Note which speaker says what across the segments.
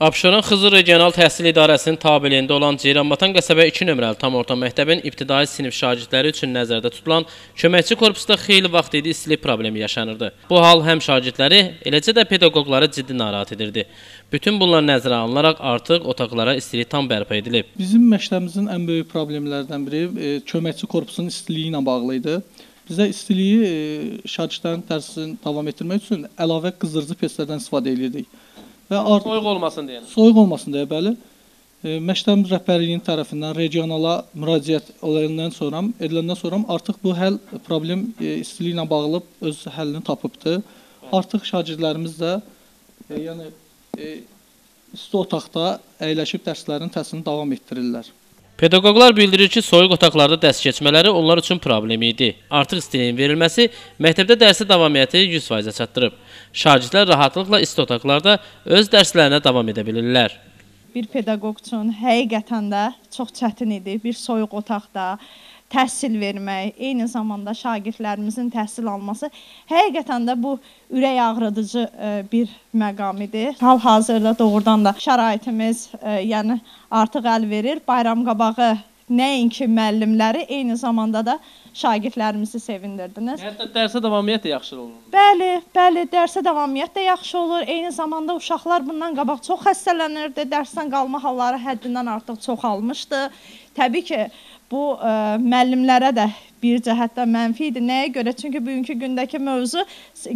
Speaker 1: Abşeron Xızı Regional Təhsil İdarəsinin tabeliyində olan Ceyranbatan qəsəbə 2 nömrəli tam orta məktəbin ibtidai sinif şagirdləri üçün nəzərdə tutulan köməkçi korpusda xeyli vaxt idi istilik problemi yaşanırdı. Bu hal həm şagirdləri, eləcə də pedaqoqları ciddi narahat edirdi. Bütün bunlar nəzərə alınaraq artıq otaqlara istilik tam bərpa edilib.
Speaker 2: Bizim məktəbimizin ən böyük problemlərdən biri e, köməkçi korpusunun istiliyi ilə bağlı idi. Bizə istiliyi e, şagirdlərin dərsini davam etdirmək üçün əlavə qızdırıcı peslərdən istifadə edirdik. Və artıq
Speaker 1: Soyuq olmasın deyə.
Speaker 2: soyuq olmasın deyə bəli. E, məktəbimiz rəhbərliyinin tərəfindən regionala müraciət olandan sonra, ediləndən sonra artıq bu həll problem e, istiliklə ilə bağlı öz həllini tapıbdı. Artıq şagirdlərimiz də e, yəni e, isti otaqda əyləşib dərslərin təhsilini davam etdirirlər.
Speaker 1: Pedaqoqlar bildirir ki, soyuq otaqlarda dərs keçmələri onlar üçün problem idi. Artıq istiliyin verilməsi məktəbdə dərsə davamiyyəti 100%-ə çatdırıb. Şagirdlər rahatlıqla isti otaqlarda öz dərslərinə davam edə bilirlər.
Speaker 3: bir pedaqoq üçün həqiqətən də çox çətin idi. Bir soyuq otaqda təhsil vermək, eyni zamanda şagirdlərimizin təhsil alması həqiqətən də bu ürək ağrıdıcı e, bir məqam idi. Hal-hazırda doğrudan da şəraitimiz, e, yəni artıq əl verir. Bayram qabağı nəinki müəllimləri, eyni zamanda da şagirdlərimizi sevindirdiniz.
Speaker 1: Hətta dərsə davamiyyət də yaxşı olur.
Speaker 3: Bəli, bəli, dərsə davamiyyət də yaxşı olur. Eyni zamanda uşaqlar bundan qabaq çox xəstələnirdi. Dərsdən qalma halları həddindən artıq çoxalmışdı. Təbii ki, bu ə, müəllimlərə də bir cəhətdən mənfi idi. Nəyə görə? Çünki bugünkü gündəki mövzu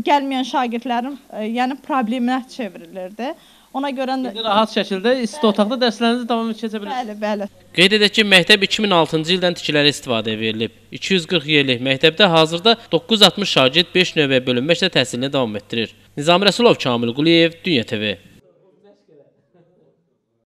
Speaker 3: gəlməyən şagirdlərin ə, yəni probleminə çevrilirdi. Ona görə də
Speaker 1: İndi rahat şəkildə isti otaqda dərslərinizi davam keçə bilirsiniz.
Speaker 3: bəli, bəli.
Speaker 1: Qeyd edək ki, məktəb 2006-cı ildən tikilərə istifadəyə verilib. 240 yerlik məktəbdə hazırda 960 şagird 5 növbəyə bölünməklə təhsilini davam etdirir. Nizami Rəsulov, Kamil Quliyev, Dünya TV.